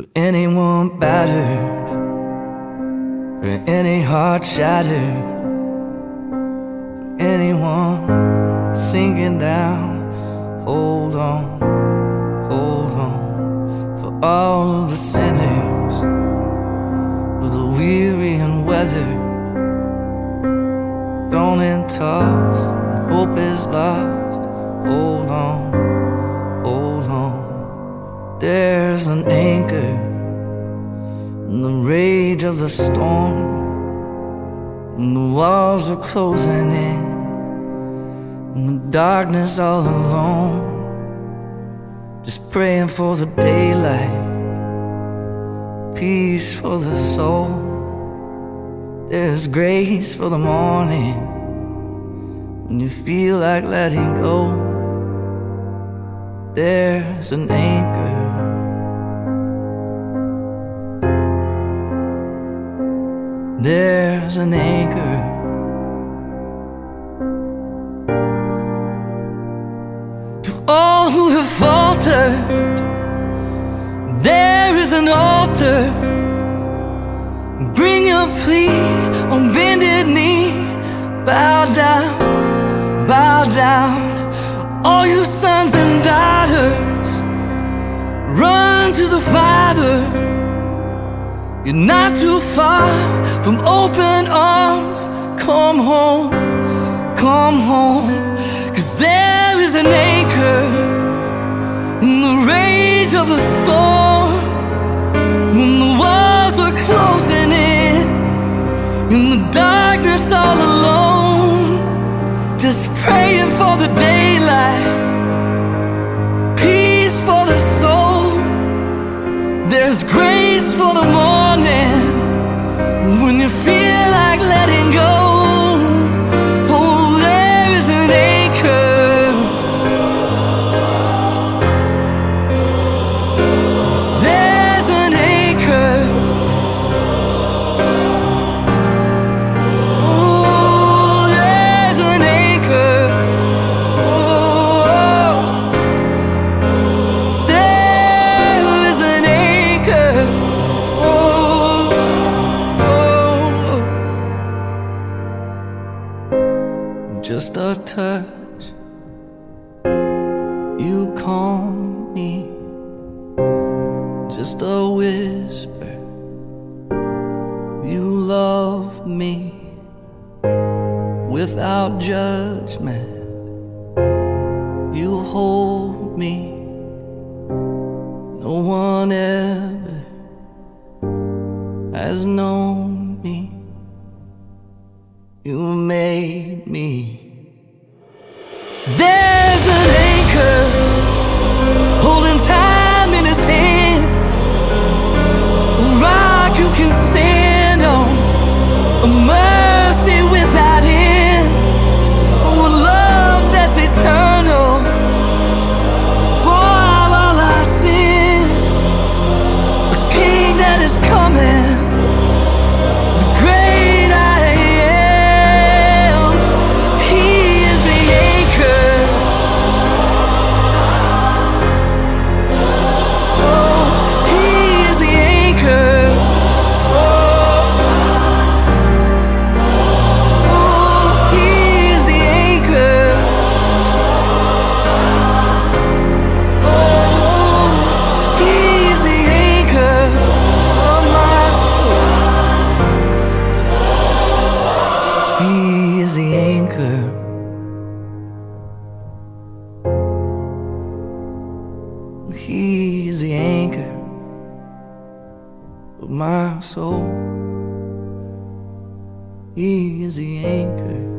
For anyone battered, for any heart shattered, for anyone sinking down, hold on, hold on. For all of the sinners, for the weary and weathered, dawn and tossed, hope is lost, anchor in the rage of the storm, and the walls are closing in, and the darkness all alone. Just praying for the daylight, peace for the soul. There's grace for the morning when you feel like letting go. There's an anchor. There's an anchor. To all who have faltered, there is an altar. Bring your plea on bended knee. Bow down, bow down. All you sons and daughters, run to the Father. You're not too far from open arms. Come home, come home. Cause there is an anchor in the rage of the storm. When the walls are closing in, in the darkness all alone. Just praying for the daylight, peace for the soul. There's grace for the Just a touch, you calm me. Just a whisper, you love me without judgment. You hold me. No one ever has known me. You made me. He is the anchor of my soul. He is the anchor.